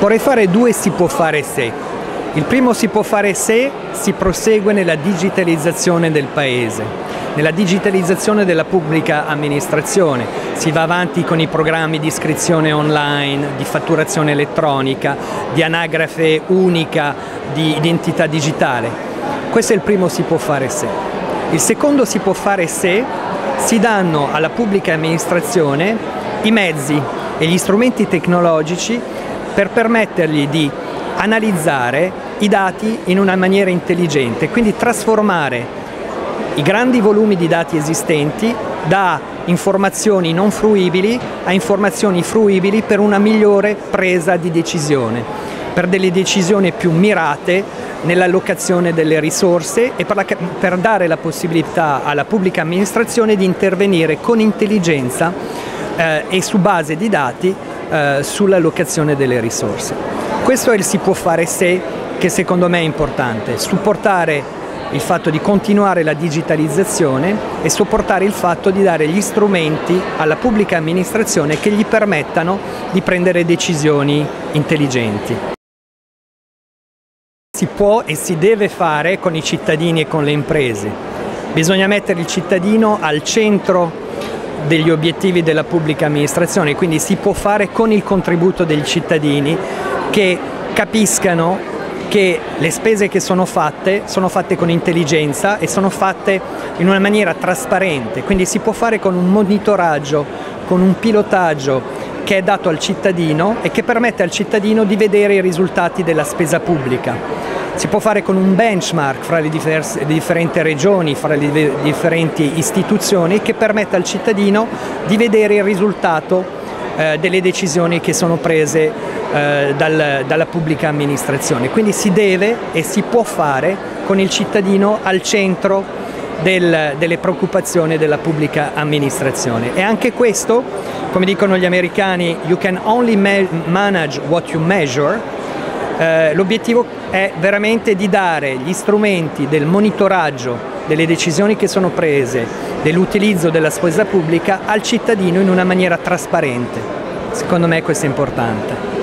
Vorrei fare due si può fare se. Il primo si può fare se si prosegue nella digitalizzazione del Paese, nella digitalizzazione della pubblica amministrazione. Si va avanti con i programmi di iscrizione online, di fatturazione elettronica, di anagrafe unica, di identità digitale. Questo è il primo si può fare se. Il secondo si può fare se si danno alla pubblica amministrazione i mezzi e gli strumenti tecnologici per permettergli di analizzare i dati in una maniera intelligente, quindi trasformare i grandi volumi di dati esistenti da informazioni non fruibili a informazioni fruibili per una migliore presa di decisione, per delle decisioni più mirate nell'allocazione delle risorse e per, la, per, dare la possibilità alla pubblica amministrazione di intervenire con intelligenza eh, e su base di dati eh, sull'allocazione delle risorse. Questo è il si può fare se che secondo me è importante, supportare il fatto di continuare la digitalizzazione e supportare il fatto di dare gli strumenti alla pubblica amministrazione che gli permettano di prendere decisioni intelligenti. Si può e si deve fare con i cittadini e con le imprese. Bisogna mettere il cittadino al centro degli obiettivi della pubblica amministrazione, quindi si può fare con il contributo dei cittadini che capiscano che le spese che sono fatte sono fatte con intelligenza e sono fatte in una maniera trasparente, quindi si può fare con un monitoraggio, con un pilotaggio che è dato al cittadino e che permette al cittadino di vedere i risultati della spesa pubblica. Si può fare con un benchmark fra le, diverse, differenti regioni, fra le differenti istituzioni che permetta al cittadino di vedere il risultato eh, delle decisioni che sono prese eh, dal, dalla pubblica amministrazione. Quindi si deve e si può fare con il cittadino al centro del, delle preoccupazioni della pubblica amministrazione. E anche questo, come dicono gli americani, you can only manage what you measure, eh, l'obiettivo è veramente di dare gli strumenti del monitoraggio delle decisioni che sono prese, dell'utilizzo della spesa pubblica al cittadino in una maniera trasparente. Secondo me questo è importante.